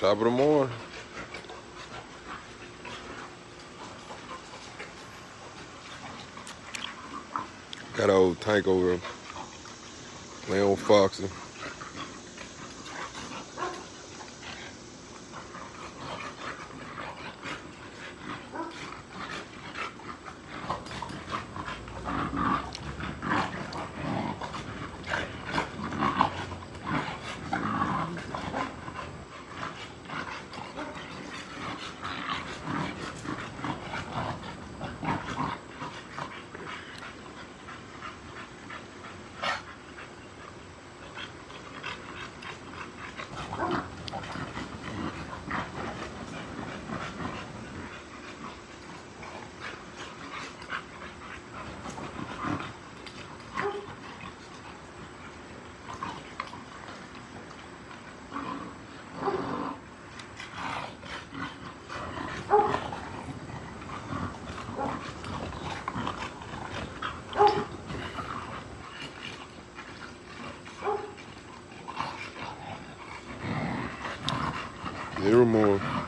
Top of the morning. Got old tank over there. Lay 어? Foxy. were more.